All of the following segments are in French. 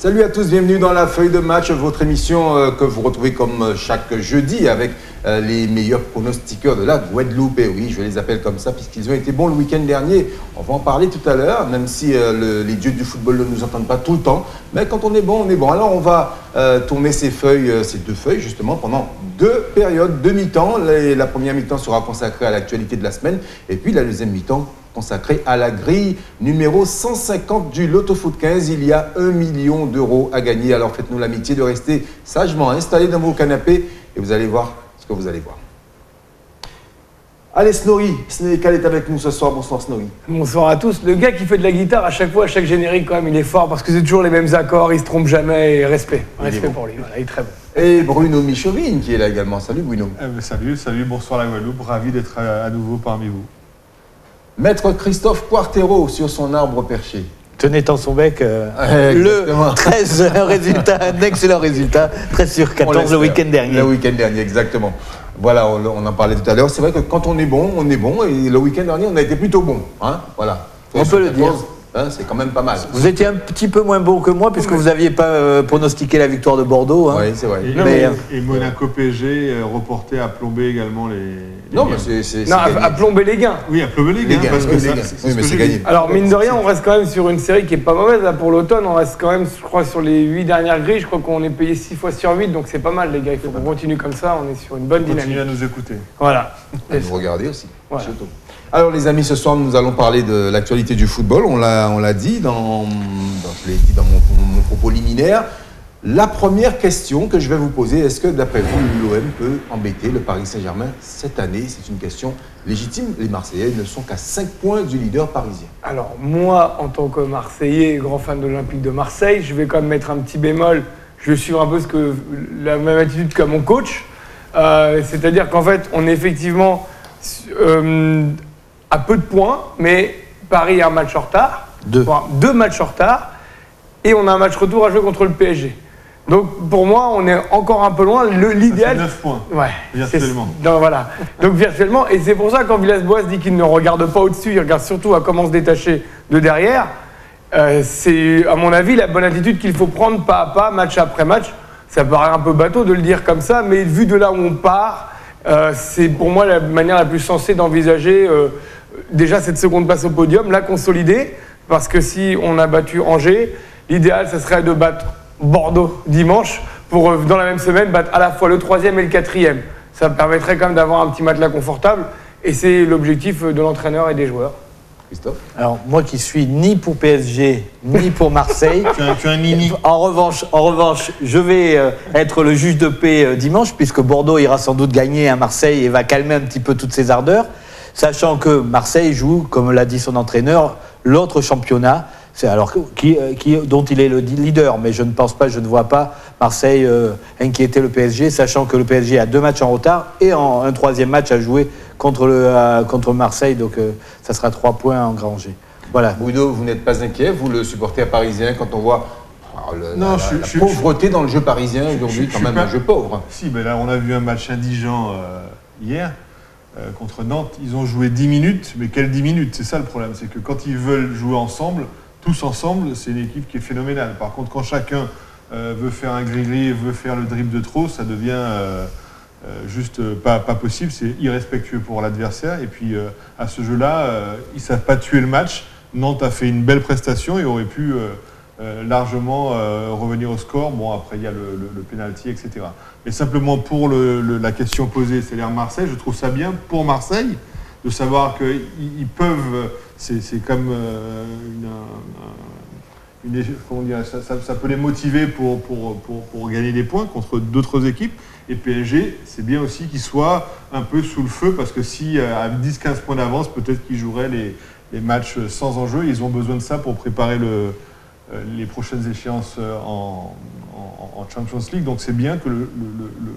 Salut à tous, bienvenue dans la feuille de match, votre émission euh, que vous retrouvez comme euh, chaque jeudi avec euh, les meilleurs pronostiqueurs de la Guadeloupe. Et oui, je les appelle comme ça puisqu'ils ont été bons le week-end dernier. On va en parler tout à l'heure, même si le- les dieux du football ne nous entendent pas tout le temps. Mais quand on est bon, on est bon. Alors on va tourner ces deux feuilles justement pendant deux périodes, deux mi-temps. La première mi-temps sera consacrée à l'actualité de la semaine et puis la deuxième mi-temps consacrée à la grille numéro 150 du Loto Foot 15. Il y a un million d'euros à gagner. Alors faites-nous l'amitié de rester sagement installés dans vos canapés et vous allez voir ce que vous allez voir. Allez, Snorri, Snécal est avec nous ce soir? Bonsoir, Snorri. Bonsoir à tous. Le gars qui fait de la guitare à chaque fois, à chaque générique, quand même, il est fort parce que c'est toujours les mêmes accords, il se trompe jamais. Et respect. Il Respect bon. pour lui. Voilà, il est très bon. Et Bruno Michovine qui est là également. Salut, Bruno. Eh ben, salut, salut, bonsoir la Guadeloupe, ravi d'être à, à nouveau parmi vous. Maître Christophe Quartero sur son arbre perché. Tenez dans son bec euh, le 13 un résultat, un excellent résultat, 13 sur On 14 le week-end dernier. Le week-end dernier, exactement. Voilà, on, on en parlait tout à l'heure. C'est vrai que quand on est bon, on est bon. Et le week-end dernier, on a été plutôt bon. Hein voilà. On peut le dire. Hein, c'est quand même pas mal. Vous étiez un petit peu moins bon que moi puisque vous n'aviez pas euh, pronostiqué la victoire de Bordeaux. hein. Oui, c'est vrai. Et, Mais, et- euh, Monaco PSG euh, reporté à plomber également les. les Non, gains. mais c'est. c'est- Non, à, gagné. à plomber les gains. Oui, à plomber les Les gains, gains, parce oui, que ça, gains. Oui, mais c'est gagné. dit. Alors, mine de rien, on reste quand même sur une série qui est pas mauvaise. Là, pour l'automne, on reste quand même, je crois, sur les 8 dernières grilles. Je crois qu'on est payé 6 fois sur 8. Donc, c'est pas mal, les gars. Il faut qu'on continue comme ça. On est sur une bonne dynamique. Continuez à nous écouter. Voilà. Et vous regardez aussi. Voilà. Alors les amis, ce soir nous allons parler de l'actualité du football. On l'a, on l'a dit dans, je l'ai dit dans mon, mon propos liminaire. La première question que je vais vous poser, est-ce que d'après vous l'OM peut embêter le Paris Saint-Germain cette année? C'est une question légitime. Les Marseillais ne sont qu'à 5 points du leader parisien. Alors moi, en tant que Marseillais, grand fan de l'Olympique de Marseille, je vais quand même mettre un petit bémol. Je vais suivre un peu ce que, la même attitude qu'à mon coach. Euh, C'est-à-dire qu'en fait, on est effectivement euh, à peu de points, mais Paris a un match en retard. Deux. Enfin, deux matchs en retard. Et on a un match retour à jouer contre le PSG. Donc pour moi, on est encore un peu loin. L'idéal, 9 points. Ouais. Virtuellement. non, voilà. Donc virtuellement, et c'est pour ça quand Villas-Boas dit qu'il ne regarde pas au-dessus, il regarde surtout à comment se détacher de derrière. euh, c'est à mon avis la bonne attitude qu'il faut prendre pas à pas, match après match. Ça paraît un peu bateau de le dire comme ça, mais vu de là où on part, euh, c'est pour moi la manière la plus sensée d'envisager euh, déjà cette seconde place au podium, la consolider, parce que si on a battu Angers, l'idéal ce serait de battre Bordeaux dimanche pour euh, dans la même semaine battre à la fois le troisième et le quatrième. Ça permettrait quand même d'avoir un petit matelas confortable, et c'est l'objectif de l'entraîneur et des joueurs. Christophe Alors moi qui suis ni pour PSG ni pour Marseille. Tu as, tu as un nini. En revanche, en revanche, je vais euh, être le juge de paix euh, dimanche, puisque Bordeaux ira sans doute gagner à Marseille et va calmer un petit peu toutes ses ardeurs, sachant que Marseille joue, comme l'a dit son entraîneur, l'autre championnat. C'est alors qui, euh, qui- dont il est le leader, mais je ne pense pas, je ne vois pas Marseille euh, inquiéter le PSG, sachant que le PSG a deux matchs en retard et en, un troisième match à jouer contre, le, euh, contre Marseille, donc euh, ça sera trois points engrangés. Voilà. Bruno, vous n'êtes pas inquiet, vous le supportez à parisien quand on voit le- Non, la, je suis- la je suis- pauvreté dans le jeu parisien je aujourd'hui, quand même pas- un jeu pauvre. Si, ben là, on a vu un match indigent euh, hier euh, contre Nantes. Ils ont joué 10 minutes, mais quelles 10 minutes? C'est ça le problème, c'est que quand ils veulent jouer ensemble, tous ensemble, c'est une équipe qui est phénoménale. Par contre, quand chacun euh, veut faire un gris-gris, veut faire le dribble de trop, ça devient euh, juste pas, pas possible, c'est irrespectueux pour l'adversaire. Et puis, à ce jeu-là, ils ne savent pas tuer le match. Nantes a fait une belle prestation et aurait pu euh, largement euh, revenir au score. Bon, après, il y a le, le, penalty, etc. Mais simplement pour la question posée, c'est-à-dire Marseille, je trouve ça bien pour Marseille de savoir qu'ils ils peuvent, c'est comme euh, comment dire, ça, peut les motiver pour, pour, pour, pour gagner des points contre d'autres équipes. Et PSG, c'est bien aussi qu'ils soient un peu sous le feu parce que si à 10-15 points d'avance, peut-être qu'ils joueraient les, les matchs sans enjeu. Ils ont besoin de ça pour préparer le, les prochaines échéances euh, en, en- en Champions League. Donc c'est bien que le, le- le- le-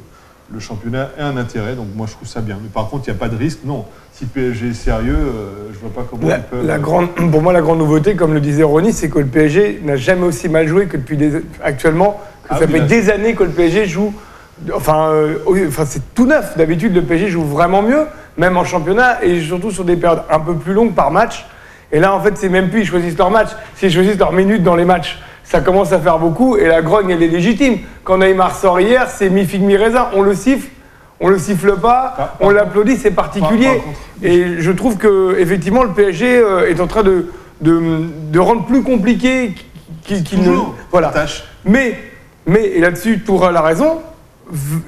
le championnat ait un intérêt. Donc moi je trouve ça bien. Mais par contre, il n'y a pas de risque. Non. Si PSG est sérieux, euh, je vois pas comment La, ils peuvent. la grande, pour moi, la grande nouveauté, comme le disait Ronny, c'est que le PSG n'a jamais aussi mal joué que depuis des, actuellement. Que Ah ça oui, fait là, des années que le PSG joue. Euh, enfin c'est tout neuf. D'habitude, le PSG joue vraiment mieux, même en championnat, et surtout sur des périodes un peu plus longues par match. Et là, en fait, c'est même plus ils choisissent leur match, c'est ils choisissent leurs minutes dans les matchs. ça commence à faire beaucoup et la grogne, elle est légitime. Quand Neymar sort hier, c'est mi figue mi raisin. On le siffle, on le siffle pas, Par- on l'applaudit, c'est particulier. Et je trouve que effectivement le PSG euh, est en train de, de, de rendre plus compliqué qu'il ne. Voilà. Tâche. Mais, mais et là-dessus, Tour a la raison.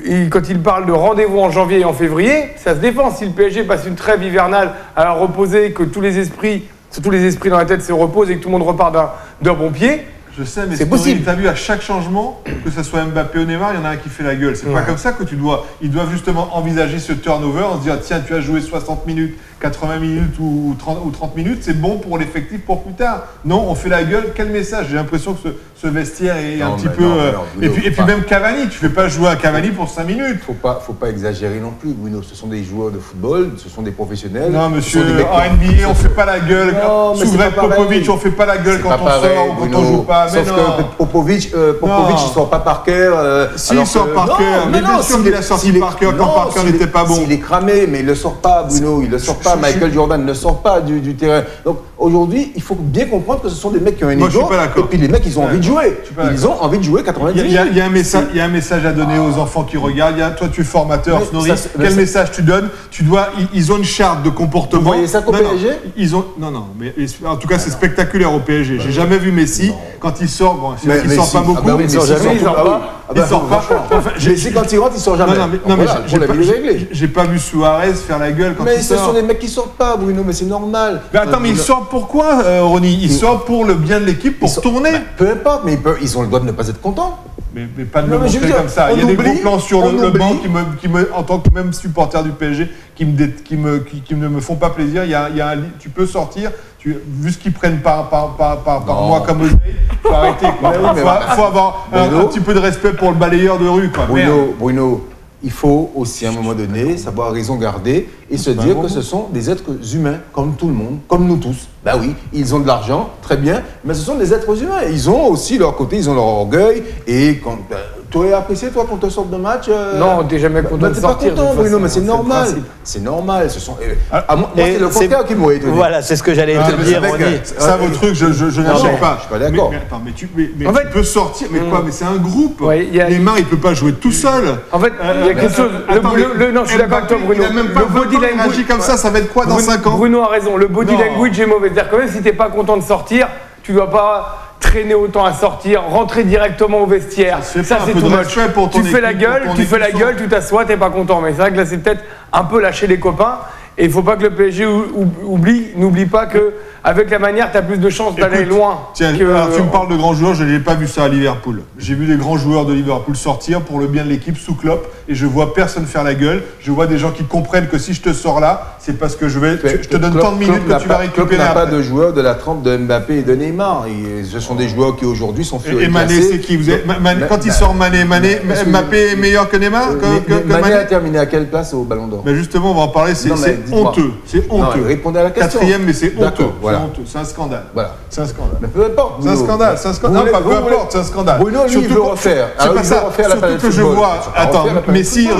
Et quand il parle de rendez-vous en janvier et en février, ça se défend. Si le PSG passe une trêve hivernale à reposer, que tous les esprits, tous les esprits dans la tête se reposent et que tout le monde repart d'un- bon pied, Je sais, mais C'est possible. Tu as vu à chaque changement, que ce soit Mbappé ou Neymar, il y en a un qui fait la gueule. C'est pas Ouais. comme ça que tu dois. Ils doivent justement envisager ce turnover en se disant tiens, tu as joué 60 minutes, 80 minutes ou 30, ou 30 minutes, c'est bon pour l'effectif pour plus tard. Non, on fait la gueule. Quel message? J'ai l'impression que ce, ce vestiaire est Non, un petit peu. non, euh, et Bruno, puis, et même Cavani, tu fais pas jouer à Cavani pour 5 minutes. Faut pas, faut pas exagérer non plus, Bruno. Ce sont des joueurs de football, ce sont des professionnels. Non, monsieur, sont des mecs en NBA, on fait pas la gueule. Pareil. Popovic, on fait pas la gueule quand on pareil, sort ou quand Bruno. on joue pas. Sauf que Popovic, euh, Popovic, il sort pas par cœur. euh, Si, il sort par cœur. Mais bien non, sûr qu'il a sorti par cœur quand par cœur n'était pas bon. S'il est cramé, mais il le sort pas, Bruno. Il le sort pas. Michael Jordan ne sort pas du, du terrain. Donc aujourd'hui, il faut bien comprendre que ce sont des mecs qui ont un ego. Et puis les mecs, ils ont envie de jouer. Ils ont envie de jouer 90 Il y, a, il y a- minutes. il y a un message, il y a un message à donner aux enfants qui regardent. Il y a, toi, tu es formateur, Mais Snorri. ça, c'est- mais Quel message tu donnes? Tu dois. Ils, ont une charte de comportement. Vous voyez ça qu'au Non, non, PSG Ils ont. Non, non. Mais en tout cas, c'est spectaculaire au PSG. J'ai jamais vu Messi quand il sort. Bon, vrai qu'il sort pas beaucoup. Ah bah oui, il mais sort jamais, il sort pas. Il bah, sort pas. franchement. Enfin, j'ai- Mais si quand il rentre, il sort jamais. Non, mais, mais j'ai- pas, il vu Suarez faire la gueule quand Mais il ce sort. sont des mecs qui sortent pas, Bruno, mais c'est normal. Mais attends, mais Euh, il sort pourquoi, euh, Ronny Il sort pour le bien de l'équipe, pour Ils tourner. Bah, peu importe, mais ils, peuvent- ils ont le droit de ne pas être contents. Mais, mais pas de Non, me montrer comme ça. Il y a des gros plans sur le, banc qui me, qui me, en tant que même supporter du PSG, qui me, qui me, qui, qui ne me font pas plaisir. Il y a, il y a un, tu peux sortir. Tu, vu ce qu'ils prennent par, par, par, par, par mois comme oseille, faut arrêter. Mais faut, faut avoir un, petit peu de respect pour le balayeur de rue. Quoi. Merde. Bruno, Bruno, il faut aussi à un moment donné savoir raison garder et se pas dire que ce sont des êtres humains, comme tout le monde, comme nous tous. Bah oui, ils ont de l'argent, très bien, mais ce sont des êtres humains. Ils ont aussi leur côté, ils ont leur orgueil. Et quand. Bah, tu aurais apprécié, toi, qu'on te sorte de match euh, Non, t'es jamais bah, content bah, de t'es sortir, pas de content, Bruno, façon, mais c'est normal. C'est normal. Ce sont, euh, Ah, ah, moi, c'est le c'est- contraire qui m'aurait étonné. Voilà, c'est ce que j'allais Ah, te mais dire, que Ça, vos trucs, je, je, je Non, n'achète mais pas. je suis pas d'accord. Mais, mais attends, mais tu, mais, mais En tu fait- peux sortir. Mais quoi Mais c'est un groupe. Ouais, a- Neymar, il peut pas jouer tout seul. En fait, il y a quelque chose. le- Euh, Attends, le- mais le- non, je suis d'accord avec toi, Bruno. Il a même pas Le 20 body language- agit comme ça, ça va être quoi dans Bruno, 5 ans Bruno a raison. Le body Non. language est mauvais. C'est-à-dire que même si t'es pas content de sortir, tu dois pas traîner autant à sortir, rentrer directement au vestiaire. Ça c'est tout ton Tu fais la gueule, tu fais la gueule, tu t'assois, t'es pas content. Mais c'est vrai que là, c'est peut-être un peu lâcher les copains. Et il faut pas que le PSG ou- ou- oublie, n'oublie pas que avec la manière, tu as plus de chances d'aller loin. Tiens, que- alors, tu me parles de grands joueurs, je n'ai pas vu ça à Liverpool. J'ai vu des grands joueurs de Liverpool sortir pour le bien de l'équipe sous Klopp et je vois personne faire la gueule. Je vois des gens qui comprennent que si je te sors là, c'est parce que je vais, tu- je te donne Klopp- tant de minutes Klopp que tu vas pas- Klopp récupérer n'a pas de joueurs de la trempe de Mbappé et de Neymar. Et ce sont des joueurs qui aujourd'hui sont Et, et Mané, c'est qui vous êtes- Mané- Quand il sort Mané, Mané Mbappé est meilleur que Neymar que, Mais- que- mais que Mané Mané a terminé à quelle place au Ballon d'Or? Mais justement, on va en parler, c'est honteux. C'est honteux. répondez à la question. Quatrième, mais c'est honteux. C'est un scandale. Voilà. C'est un scandale. Mais peu importe. C'est un scandale, c'est un scandale. Peu importe, c'est un scandale. Bruno, lui, il veut refaire. C'est pas ça. refaire la Surtout que je vois. Attends,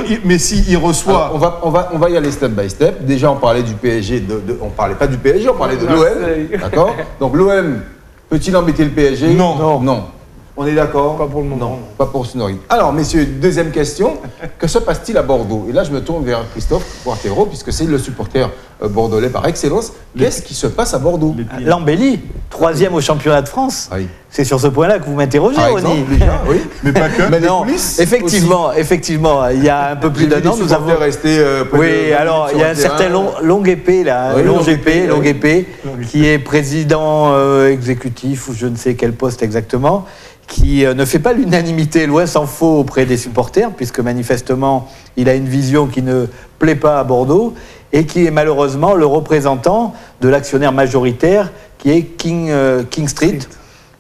il- Messi, il reçoit. Alors, on, va, on, va, on va y aller step by step. Déjà, on parlait du PSG. De, de- on parlait pas du PSG, on parlait de l'OM. Marseille. D'accord? Donc, l'OM, peut-il embêter le PSG Non. Non. Non. On est d'accord Pas pour le moment. Non, pas pour Snorri. Alors, messieurs, deuxième question. que se passe-t-il à Bordeaux? Et là, je me tourne vers Christophe Quartero, puisque c'est le supporter euh, bordelais par excellence. Qu'est-ce qui se passe à Bordeaux? L'embellie, troisième au championnat de France. Oui. C'est sur ce point-là que vous m'interrogez, Ronny. déjà, oui. Mais pas que. Mais non, effectivement, effectivement, il y a un peu plus d'un an, nous avons. rester, euh, Oui, 20 alors il y a un certain long, longue épée là, Oui, Longue épée, oui. épée, qui est président euh, exécutif ou je ne sais quel poste exactement, qui euh, ne fait pas l'unanimité, loin s'en faut auprès des supporters, puisque manifestement il a une vision qui ne plaît pas à Bordeaux et qui est malheureusement le représentant de l'actionnaire majoritaire qui est King, euh, King Street.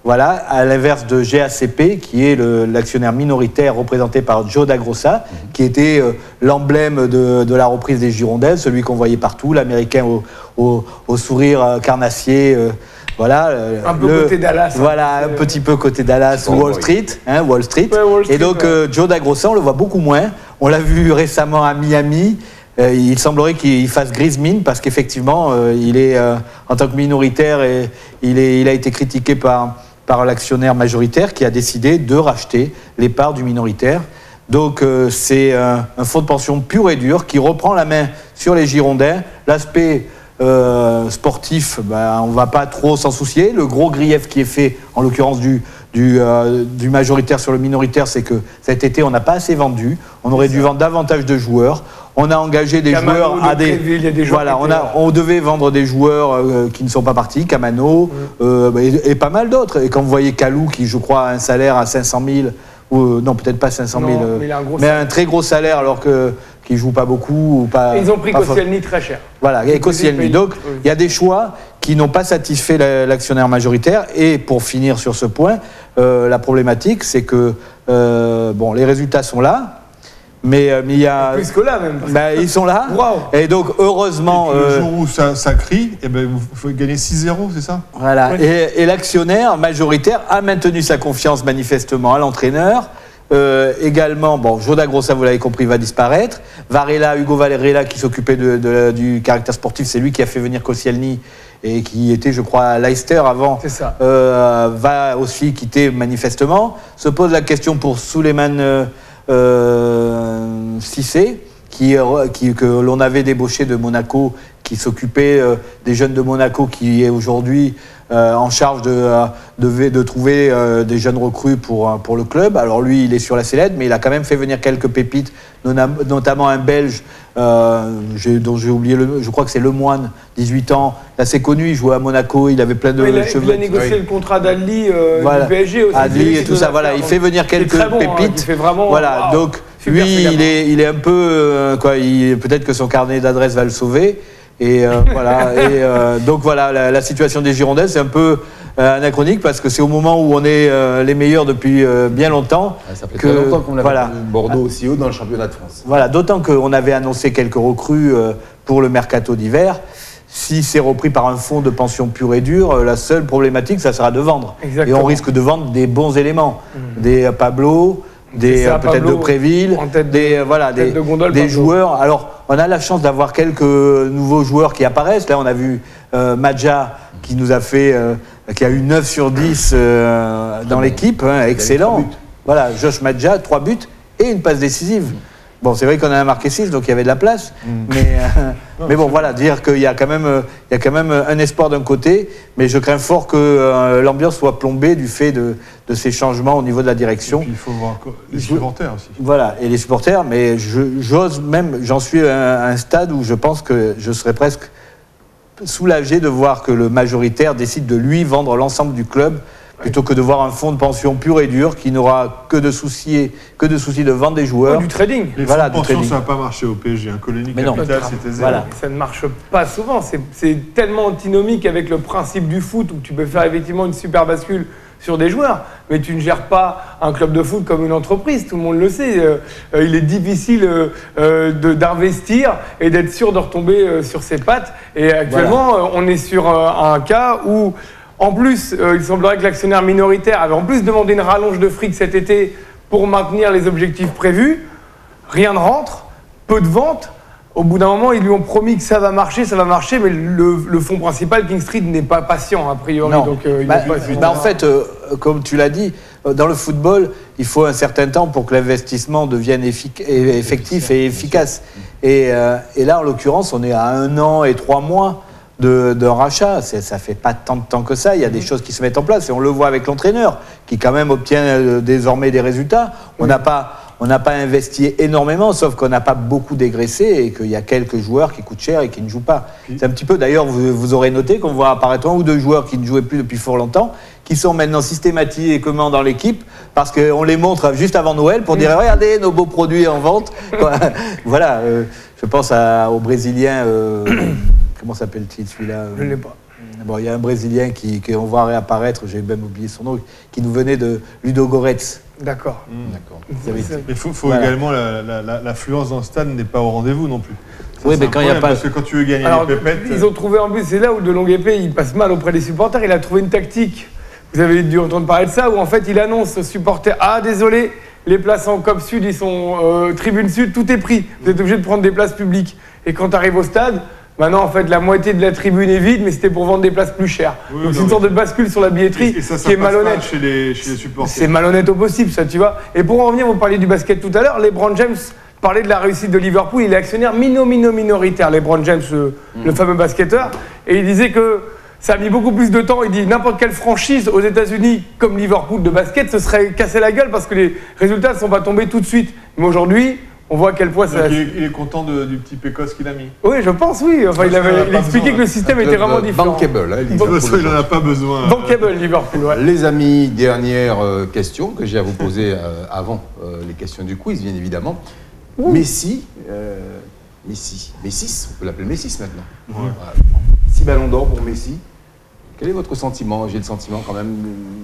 Voilà, à l'inverse de GACP, qui est l'actionnaire minoritaire représenté par Joe Dagrossa, qui était euh, l'emblème de, de la reprise des Girondins, celui qu'on voyait partout, l'américain au, au- au sourire carnassier. euh, voilà, euh, Un peu côté Dallas, hein. Voilà, un petit peu côté Dallas, Oh, Wall oui. Street, hein, Wall Street. Ouais, Wall Street, Et donc ouais. euh, Joe Dagrossa, on le voit beaucoup moins. On l'a vu récemment à Miami. Euh, il semblerait qu'il fasse grise mine parce qu'effectivement, euh, il est euh, en tant que minoritaire et il, est, il a été critiqué par, par l'actionnaire majoritaire qui a décidé de racheter les parts du minoritaire. Donc c'est un, un fonds de pension pur et dur qui reprend la main sur les Girondins. L'aspect euh, sportif, ben, on ne va pas trop s'en soucier. Le gros grief qui est fait, en l'occurrence du, du, euh, du majoritaire sur le minoritaire, c'est que cet été, on n'a pas assez vendu. On aurait dû vendre davantage de joueurs. On a engagé des Camano, joueurs à de des. Préville, joueurs voilà, on, a, on devait vendre des joueurs euh, qui ne sont pas partis, Camano, euh, et, et pas mal d'autres. Et quand vous voyez Calou, qui je crois a un salaire à 500 000, ou non, peut-être pas 500 000, Non, euh, mais un mais un très gros salaire alors que qu'il joue pas beaucoup ou pas. Ils ont pris. Koscielny très cher. Voilà, et Koscielny. Donc, Oui. il y a des choix qui n'ont pas satisfait la- l'actionnaire majoritaire. Et pour finir sur ce point, euh, la problématique, c'est que euh, bon, les résultats sont là, mais euh, mais il y a, Plus que là même. bah, ils sont là. Et donc, heureusement, Et puis, le jour où ça, ça crie, eh ben, il faut gagner 6-0, c'est ça? Voilà. Et l'actionnaire majoritaire a maintenu sa confiance manifestement à l'entraîneur. Euh, également, bon, Joda Grossa, vous l'avez compris, va disparaître. Varela, Hugo Varela, qui s'occupait de- de- du caractère sportif, c'est lui qui a fait venir Koscielny et qui était, je crois, à Leicester avant. Ça. euh, va aussi quitter manifestement. Se pose la question pour Suleiman euh, Cissé, qui, euh, qui- que l'on avait débauché de Monaco, qui s'occupait euh, des jeunes de Monaco, qui est aujourd'hui euh, en charge de, euh, de, de trouver euh, des jeunes recrues pour, pour le club. Alors lui, il est sur la sellette, mais il a quand même fait venir quelques pépites, notamment un Belge dont j'ai oublié le nom, je crois que c'est Lemoine, 18 ans, assez connu, il jouait à Monaco, il avait plein de il, a, il cheveux. a négocié Oui. le contrat Voilà. du PSG aussi. Adli et tout ça, voilà, il fait venir quelques bon, hein, pépites. il fait vraiment. Voilà, waouh, donc super lui, il est, il est un peu, euh, quoi, il- peut-être que son carnet d'adresse va le sauver. Et euh, voilà, et euh, donc voilà, la, la situation des Girondins, c'est un peu euh, anachronique parce que c'est au moment où on est euh, les meilleurs depuis euh, bien longtemps. Ah, Ça fait que- très longtemps qu'on a voilà. Bordeaux aussi haut dans le championnat de France. Voilà, d'autant qu'on avait annoncé quelques recrues euh, pour le mercato d'hiver. Si c'est repris par un fonds de pension pur et dur, la seule problématique, ça sera de vendre. Exactement. Et on risque de vendre des bons éléments. Des euh, Pablo, des peut-être de Préville, en tête de- des, euh, voilà, tête des, de gondole, des joueurs. Alors, on a la chance d'avoir quelques nouveaux joueurs qui apparaissent. Là, on a vu euh, Madja qui nous a fait, euh, qui a eu 9 sur 10 euh, dans l'équipe, hein, excellent. Voilà, Josh Madja, 3 buts et une passe décisive. Bon, c'est vrai qu'on en a marqué 6, donc il y avait de la place. Mais, euh, mais bon, voilà, dire qu'il y, a quand même, il y a quand même un espoir d'un côté, mais je crains fort que euh, l'ambiance soit plombée du fait de, de ces changements au niveau de la direction. Puis il faut voir les supporters aussi. Voilà, et les supporters, mais je- j'ose même, j'en suis à un stade où je pense que je serais presque soulagé de voir que le majoritaire décide de lui vendre l'ensemble du club plutôt que de voir un fonds de pension pur et dur qui n'aura que de soucis, que de soucis de vendre des Oh, joueurs. du trading. Les Voilà, fonds de pension, trading. ça n'a pas marché au PSG. Un colonie Mais non. capital, c'était zéro. Voilà. Ça ne marche pas souvent. C'est- C'est tellement antinomique avec le principe du foot où tu peux faire effectivement une super bascule sur des joueurs, mais tu ne gères pas un club de foot comme une entreprise. Tout le monde le sait. Euh, euh, il est difficile euh, de- d'investir et d'être sûr de retomber euh, sur ses pattes. Et actuellement, on est sur un cas où, en plus, euh, il semblerait que l'actionnaire minoritaire avait en plus demandé une rallonge de fric cet été pour maintenir les objectifs prévus. Rien ne rentre, peu de ventes. Au bout d'un moment, ils lui ont promis que ça va marcher, ça va marcher, mais le, le fonds principal, King Street, n'est pas patient, a priori. Non. Donc, euh, Bah, pas- bah, en fait, euh, comme tu l'as dit, dans le football, il faut un certain temps pour que l'investissement devienne effectif et efficace. Et, euh, et là, en l'occurrence, on est à un an et trois mois de- d'un rachat. Ça fait pas tant de temps que ça. Il y a des choses qui se mettent en place et on le voit avec l'entraîneur, qui quand même obtient euh, désormais des résultats. On n'a pas on n'a pas investi énormément, sauf qu'on n'a pas beaucoup dégraissé et qu'il y a quelques joueurs qui coûtent cher et qui ne jouent pas. C'est un petit peu, d'ailleurs, vous, vous aurez noté qu'on voit apparaître un ou deux joueurs qui ne jouaient plus depuis fort longtemps, qui sont maintenant systématiquement dans l'équipe parce qu'on les montre juste avant Noël pour dire regardez nos beaux produits en vente. Voilà, euh, je pense à- au Brésilien, euh, comment s'appelle-t-il celui-là euh, Je ne l'ai pas. Bon, il y a un Brésilien qui, qu'on voit réapparaître, j'ai même oublié son nom, qui nous venait de Ludo Goretz. D'accord. D'accord. Oui. c'est- Mais il faut, faut Voilà. également, la- la- la- l'affluence dans le stade n'est pas au rendez-vous non plus. Ça, Oui, mais quand il y a pas- Parce que quand tu veux gagner Alors, les pépettes. ils ont trouvé en plus, c'est là où de longue épée, il passe mal auprès des supporters. Il a trouvé une tactique. Vous avez dû entendre parler de ça, où en fait, il annonce aux supporters Ah, désolé, les places en COP Sud, ils sont euh, tribune Sud, tout est pris. Vous êtes obligé de prendre des places publiques. Et quand tu arrives au stade, Maintenant, en fait, la moitié de la tribune est vide, mais c'était pour vendre des places plus chères. Oui, Donc c'est une sorte de bascule sur la billetterie Et ça, ça qui est malhonnête. chez les, chez les supporters. C'est malhonnête au possible, ça, tu vois. Et pour en revenir, vous parliez du basket tout à l'heure, LeBron James parlait de la réussite de Liverpool. Il est actionnaire mino-mino-minoritaire, LeBron James, euh, le fameux basketteur. Et il disait que ça a mis beaucoup plus de temps. Il dit n'importe quelle franchise aux États-Unis, comme Liverpool de basket, se serait cassé la gueule parce que les résultats ne sont pas tombés tout de suite. Mais aujourd'hui, on voit à quel point ça. Donc, il, est, il est content de- du petit Pécos qu'il a mis. Oui, je pense, oui. Enfin, il, Parce avait, a il pas expliquait besoin. que le système était vraiment différent. bankable, hein, De Liverpool. toute façon, il n'en a pas besoin. Bankable, Liverpool, ouais. Les amis, dernière euh, question que j'ai à vous poser euh, avant euh, les questions du quiz, bien évidemment. Messi, euh, Messi, Messi, on peut l'appeler Messi maintenant. Voilà. Six ballons d'or pour Messi. Quel est votre sentiment? J'ai le sentiment quand même.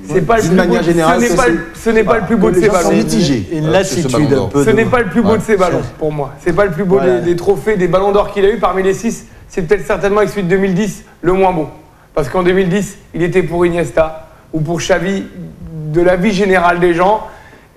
C'est pas le d'une plus beau- manière ce générale. ce n'est pas le plus beau de ces ballons. mitigés, Une euh, lassitude un peu. Ce n'est pas le plus beau de ses ballons, pour moi. C'est pas le plus beau Voilà. des, des trophées, des ballons d'or qu'il a eu parmi les six. C'est peut-être certainement avec celui de 2010 le moins beau. Parce qu'en 2010, il était pour Iniesta ou pour Xavi de la vie générale des gens.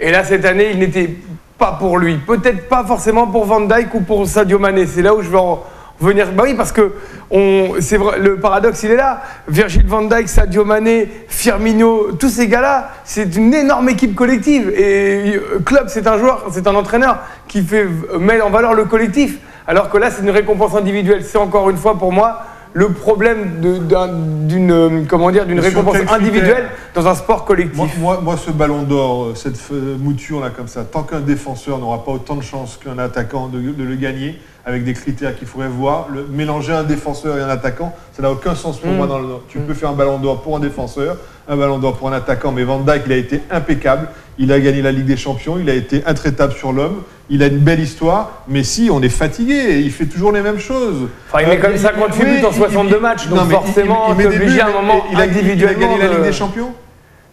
Et là, cette année, il n'était pas pour lui. Peut-être pas forcément pour Van Dyke ou pour Sadio Mané. C'est là où je veux en venir. Bah oui, parce que on, vrai, le paradoxe, il est là. Virgil van Dyke, Sadio Mané, Firmino, tous ces gars-là, c'est une énorme équipe collective. Et euh, Klopp, c'est un joueur, c'est un entraîneur qui fait euh, mettre en valeur le collectif. Alors que là, c'est une récompense individuelle. C'est encore une fois pour moi le problème d'une euh, comment dire d'une récompense individuelle dans un sport collectif. Moi, moi, moi, ce ballon d'or, cette mouture là comme ça, tant qu'un défenseur n'aura pas autant de chances qu'un attaquant de, de le gagner, avec des critères qu'il faudrait voir, le, mélanger un défenseur et un attaquant, ça n'a aucun sens pour Mm. moi. Dans le, tu peux faire un ballon d'or pour un défenseur, un ballon d'or pour un attaquant, mais Van Dijk, il a été impeccable. Il a gagné la Ligue des Champions, il a été intraitable sur l'homme, il a une belle histoire, mais si, on est fatigué, il fait toujours les mêmes choses. Enfin, il met Euh, comme 58 oui, buts en il- 62 il- matchs, donc il- forcément, il- il met des buts, à un moment il a, il gagné la Ligue de- des Champions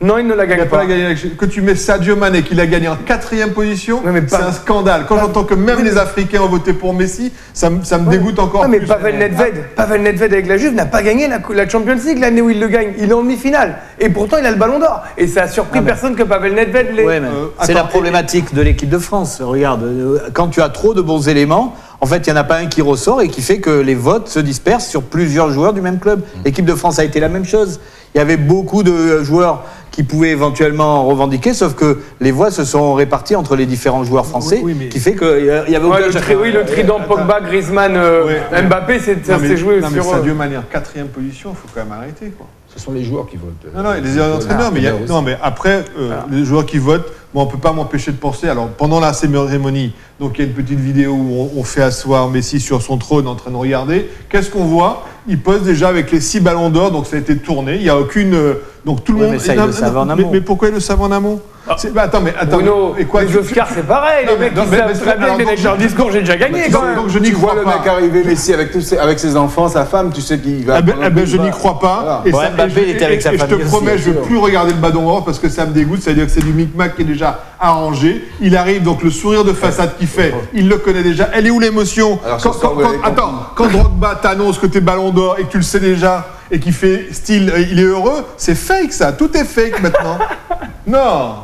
Non, il ne la il gagne pas pas. gagné la Que tu mets Sadio Mané, qu'il a gagné en quatrième position, Ouais, c'est un scandale. Quand j'entends que même les Africains ont voté pour Messi, ça, me- ça me dégoûte encore Non, mais plus. Pavel Nedved, Pavel Nedved avec la Juve n'a pas gagné la, la Champions League l'année où il le gagne. Il est en demi-finale. Et pourtant, il a le ballon d'or. Et ça a surpris Ah, personne que Pavel Nedved l'ait. Ouais, Euh, c'est la problématique de l'équipe de France. Regarde, euh, quand tu as trop de bons éléments, en fait, il n'y en a pas un qui ressort et qui fait que les votes se dispersent sur plusieurs joueurs du même club. L'équipe de France a été la même chose. Il y avait beaucoup de euh, joueurs qui pouvaient éventuellement revendiquer, sauf que les voix se sont réparties entre les différents joueurs français, Oui, oui, mais- qui fait qu'il y avait Ouais, le, tri- oui, le trident. Pogba, Griezmann, euh, Ouais. Mbappé, c'est- ça mais- s'est joué non, mais sur. Sadio Mané en quatrième position, il faut quand même arrêter. Quoi. Ce sont les joueurs qui votent. Non, non, il y a les entraîneurs, mais, il y a- non, mais après, euh, les joueurs qui votent, bon, on ne peut pas m'empêcher de penser. Alors, pendant la cérémonie, donc il y a une petite vidéo où on, on fait asseoir Messi sur son trône en train de regarder. Qu'est-ce qu'on voit? Il pose déjà avec les six ballons d'or, donc ça a été tourné. Il n'y a aucune. euh, donc tout le monde. mais ça, non, le savent en mais, amont. mais pourquoi ils le savent en amont? C'est- bah, Attends, mais attends. Bruno, et quoi, les Oscars, tu- c'est pareil. Non, les mais- mecs, non, ils mais- savent mais- très bien donc, avec leur je- discours, j'ai déjà gagné donc, quand même. donc, je n'y tu vois crois le pas. mec arriver, Messi, avec, tous ses, avec ses enfants, sa femme, tu sais qu'il va. Eh ben, eh ben, je n'y crois pas. Voilà. Et, ça- Mbappé, et il était avec et- sa et je famille te promets, je ne veux plus regarder le ballon d'or parce que ça me dégoûte. C'est-à-dire que c'est du micmac qui est déjà arrangé. Il arrive, donc le sourire de façade qu'il fait, il le connaît déjà. Elle est où l'émotion Quand- quand-. Attends, quand Drogba t'annonce que t'es ballon d'or et que tu le sais déjà et qu'il fait style, euh, il est heureux, c'est fake ça. Tout est fake maintenant. non.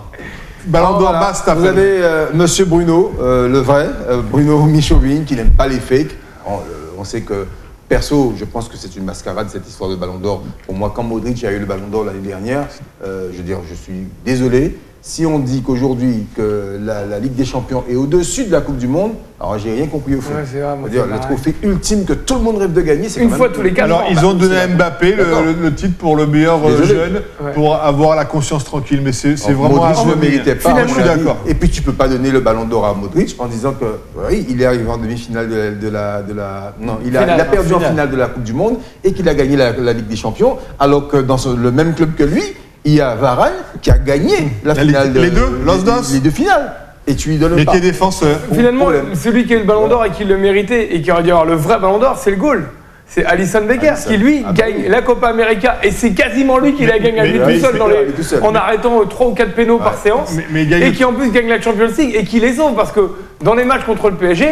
Ballon d'or, voilà. Vous avez euh, Monsieur Bruno, euh, le vrai, euh, Bruno Michauvin, qui n'aime pas les fakes. On, euh, on sait que, perso, je pense que c'est une mascarade cette histoire de Ballon d'Or. Pour moi, quand Modric a eu le Ballon d'Or l'année dernière, euh, je veux dire, je suis désolé. Si on dit qu'aujourd'hui que la, la Ligue des Champions est au-dessus de la Coupe du Monde, alors j'ai rien compris au. Ouais, C'est-à-dire c'est le trophée ultime que tout le monde rêve de gagner, c'est Une quand fois même- tous les quatre Alors, ans. ils ont donné à Mbappé le, D'accord. le- le titre pour le meilleur euh, Désolé. jeune Ouais. pour avoir la conscience tranquille. Mais c'est vraiment Modric ne méritait pas. Finalement, je suis d'accord. Et puis tu peux pas donner le ballon d'or à Modric en disant que oui, il est arrivé en demi-finale de la, de la, de la- non, il a, Finale, il a en perdu en finale. finale de la Coupe du Monde et qu'il a gagné la, la Ligue des Champions, alors que dans ce- le même club que lui, il y a Varane qui a gagné la finale. De- les deux, Los les- Dos. Les deux finales. Et tu lui donnes Mais pas. qui est défenseur Finalement, problème. celui qui a eu le ballon d'or et qui le méritait et qui aurait dû avoir le vrai ballon d'or, c'est le goal. C'est Alisson Becker Alisson. qui lui Ah bah gagne oui. la Copa América et c'est quasiment lui qui la gagne à lui tout seul, dans les- tout en arrêtant 3 ou 4 pénaux par séance Mais- et le- qui en plus gagne la Champions League et qui les sauve parce que dans les matchs contre le PSG,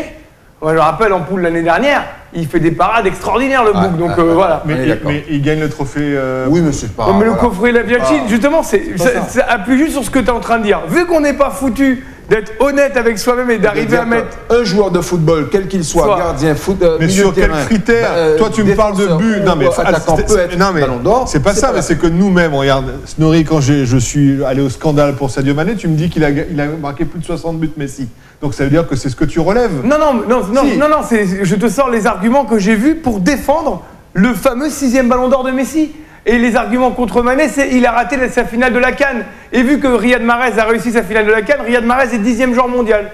je le rappelle en poule l'année dernière, il fait des parades extraordinaires le bouc donc euh, voilà. Mais, il, d'accord. mais il gagne le trophée. euh, Oui, mais c'est pas. Non, mais le voilà. coffret la Viachi, Ah. justement, c'est, ça. ça appuie juste sur ce que tu es en train de dire. Vu qu'on n'est pas foutu d'être honnête avec soi-même et d'arriver C'est-à-dire à mettre. Un joueur de football, quel qu'il soit, Soit. gardien, foot, euh, Mais milieu sur quels terrain, critères euh, Toi, tu me parles de but. Non, mais attaquant c'est- peut être non, mais ballon d'or. C'est pas ça, mais c'est que nous-mêmes, regarde, Snorri, quand j'ai- je suis allé au scandale pour Sadio Mané, tu me dis qu'il a, il a marqué plus de 60 buts Messi. Donc ça veut dire que c'est ce que tu relèves. Non, non, non, non, Si. non, non, c'est- je te sors les arguments que j'ai vus pour défendre le fameux sixième ballon d'or de Messi. Et les arguments contre Mané, c'est il a raté sa finale de la Cannes. Et vu que Riyad Mahrez a réussi sa finale de la Cannes, Riyad Mahrez est dixième joueur mondial.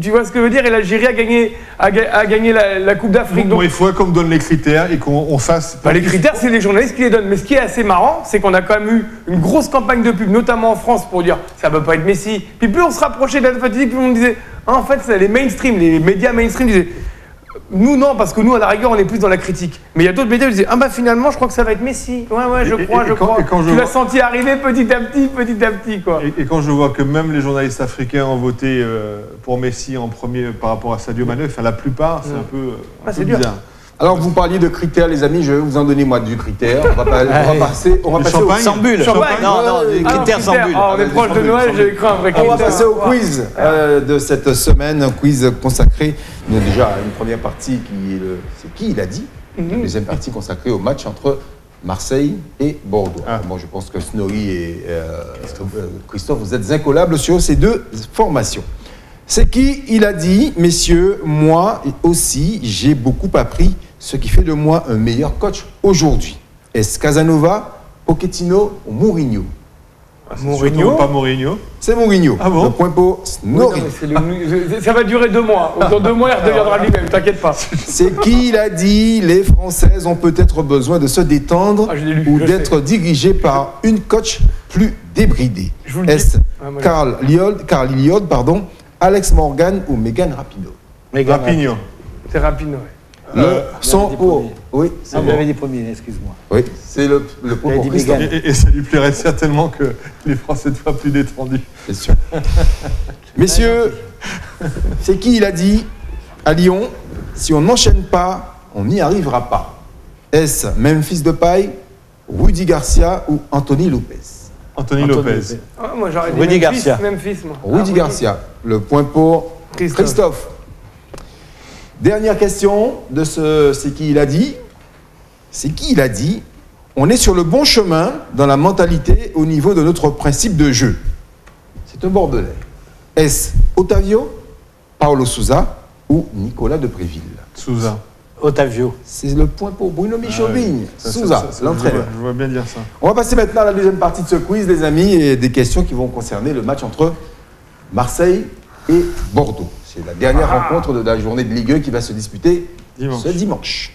Tu- vois ce que je veux dire? Et l'Algérie a gagné, a, ga- a gagné la, la Coupe d'Afrique. Donc, il faudrait qu'on me donne les critères et qu'on on fasse. bah, les critères, c'est les journalistes qui les donnent. Mais ce qui est assez marrant, c'est qu'on a quand même eu une grosse campagne de pub, notamment en France, pour dire ça ne peut pas être Messi. Puis plus on se rapprochait de la fatigue, plus on disait Ah, en fait, c'est les mainstream, les médias mainstream disaient nous non, parce que nous à la rigueur on est plus dans la critique. Mais il y a d'autres médias qui disaient ah bah finalement je crois que ça va être Messi. Ouais ouais je Et- crois, et je quand- crois. et quand je tu l'as vois- senti arriver petit à petit, petit à petit quoi. Et, quand je vois que même les journalistes africains ont voté euh, pour Messi en premier par rapport à Sadio Mané, enfin la plupart, c'est un peu, euh, un Ah, peu dur. Alors, vous parliez de critères, les amis, je vais vous en donner, moi, du critère. On va, pas- on va Ouais. passer, on va passer au, champagne Sans bulle. Champagne. Non, non, des Ah, critères sans bulle. Ah, on est proche de Noël, j'ai un vrai On va passer au quiz euh, de cette semaine, un quiz consacré. Il y a déjà une première partie qui est le. C'est qui il a dit Mhm. Une deuxième partie consacrée au match entre Marseille et Bordeaux. Ah. Bon, je pense que Snorri et euh, euh, Christophe, vous êtes incollables sur ces deux formations. C'est qui? Il a dit, messieurs, moi aussi, j'ai beaucoup appris, ce qui fait de moi un meilleur coach aujourd'hui. Est-ce Casanova, Pochettino ou Mourinho? Ah, Mourinho pas Mourinho. C'est Mourinho. Ah bon Le point pour Snorri. le- ça va durer deux mois. Dans deux mois, il redeviendra lui-même, t'inquiète pas. C'est qui il a dit les Françaises ont peut-être besoin de se détendre Ah, lu, ou d'être dirigées par une coach plus débridée. Je vous le dis. Est-ce Ah, Carl Liod, Carl pardon, Alex Morgan ou Megan Rapinoe? Mais gars, Rapinho. C'est rapide, ouais. Le Euh, son premier. Oui, Ah, c'est vous bon. avez dit premier, excuse-moi. Oui, c'est le, le point J'avais pour Christophe. Et, ça lui plairait certainement que les Français soient plus détendus. C'est sûr. Messieurs, c'est qui il a dit à Lyon si on n'enchaîne pas, on n'y arrivera pas? Est-ce Memphis Depay, Rudy Garcia ou Anthony Lopez? Anthony, Anthony Lopez. Lopez. Ah, moi, j'aurais dit Rudy Memphis, Garcia. Memphis, moi. Rudy Ah, Garcia, le point pour Christophe. Christophe. Dernière question de ce c'est qui il a dit? C'est qui il a dit? On est sur le bon chemin dans la mentalité au niveau de notre principe de jeu. C'est un Bordelais. Est-ce Otavio, Paolo Souza ou Nicolas Depréville Souza. Otavio. C'est le point pour Bruno Michovigne. Ah ça, Souza, je l'entraîneur. Je vois bien dire ça. On va passer maintenant à la deuxième partie de ce quiz, les amis, et des questions qui vont concerner le match entre Marseille et Bordeaux. C'est la dernière rencontre de la journée de Ligue 1 qui va se disputer Dimanche. ce dimanche.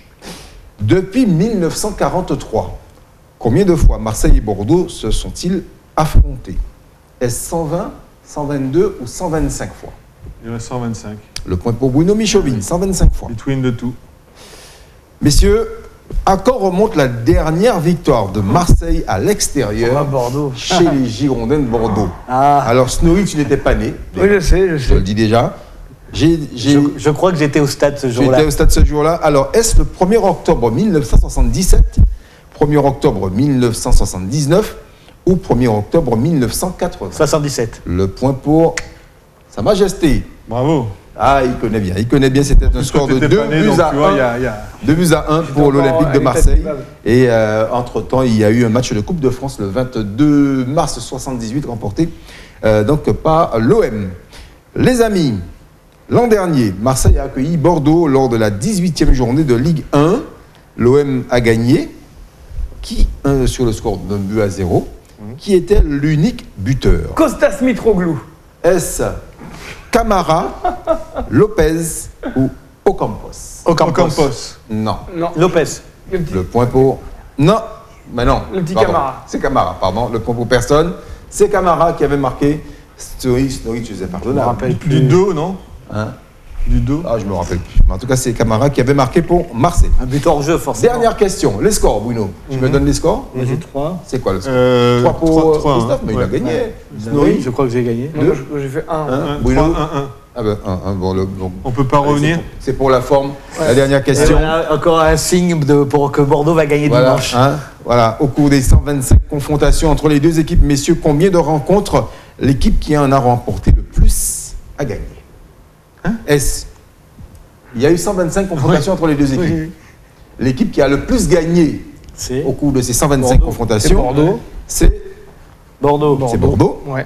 Depuis 1943, combien de fois Marseille et Bordeaux se sont-ils affrontés? Est-ce 120, 122 ou 125 fois? Il reste 125. Le point pour Bruno Michovigne, 125 fois. Between de tout. Messieurs, à quand remonte la dernière victoire de Marseille à l'extérieur Bordeaux. chez les Girondins de Bordeaux? Ah, Alors, Snorri, tu n'étais pas né. Oui, je sais, je Je sais. le dis déjà. Je, je crois que j'étais au stade ce jour-là. étais au stade ce jour-là. Alors, est-ce le 1er octobre 1977, 1er octobre 1979 ou 1er octobre 1980 77. Le point pour Sa Majesté. Bravo. Ah, il connaît bien. Il connaît bien. C'était un score de t'étais 2 pas né, buts à tu vois, il y 1. a- il y a- 2 buts à 1 pour l'Olympique de Marseille. Et euh, entre-temps, il y a eu un match de Coupe de France le 22 mars 78 remporté euh, donc par l'OM. Les amis, l'an dernier, Marseille a accueilli Bordeaux lors de la 18e journée de Ligue 1. L'OM a gagné. Qui, euh, sur le score d'un but à zéro, qui était l'unique buteur? Costas Mitroglou. Est-ce Camara, Lopez ou Ocampos? Ocampos. Non. Non. Lopez. Le petit- Le point pour. Non, mais non. Le petit Pardon. Camara. C'est Camara, pardon. Le point pour personne. C'est Camara qui avait marqué. Story, Story, tu faisais Je pardonnable. rappelle plus. Du dos, non? Hein Du dos. ah, je me rappelle plus. Mais en tout cas, c'est Camara qui avait marqué pour Marseille. Un but hors jeu, forcément. Dernière question. Les scores, Bruno. Tu me donnes les scores j'ai 3. C'est quoi le score Euh, 3 pour trois- euh, trois, Christophe, hein. mais il a Ouais. gagné. Oui, Snorri je crois que j'ai gagné. Moi, je- j'ai fait un. Hein Un, Bruno 3, 1, 1. Ah ben, un, un, bon, le, bon. On peut pas Allez, revenir c'est pour- C'est pour la forme. La dernière question. voilà, encore un signe de, pour que Bordeaux va gagner Voilà, dimanche. hein, voilà, au cours des 125 confrontations entre les deux équipes, messieurs, combien de rencontres l'équipe qui en a remporté le plus à gagner Est-ce Il y a eu 125 confrontations entre les deux équipes. L'équipe qui a le plus gagné au cours de ces 125 Bordeaux. confrontations, C'est Bordeaux. c'est Bordeaux. c'est Bordeaux. Ouais.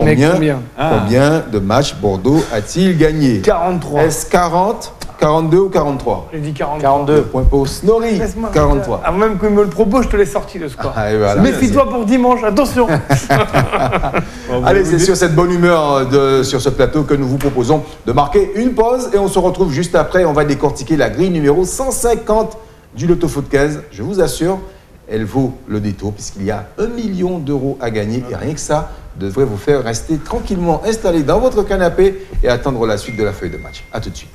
Mais Combien, combien combien de matchs Bordeaux a-t-il gagné 43. Est-ce 40, 42 ou 43 J'ai dit 43. 42. Point pour Snorri, Laisse-moi- 43. Avant même que me le propose, je te l'ai sorti le score. Ah, voilà. Méfie-toi pour dimanche, attention. Bon, Allez, c'est sur cette bonne humeur de, sur ce plateau que nous vous proposons de marquer une pause et on se retrouve juste après. On va décortiquer la grille numéro 150 du Loto Foot 15. Je vous assure, elle vaut le détour puisqu'il y a un million d'euros à gagner et rien que ça devrait vous faire rester tranquillement installé dans votre canapé et attendre la suite de la feuille de match. A tout de suite.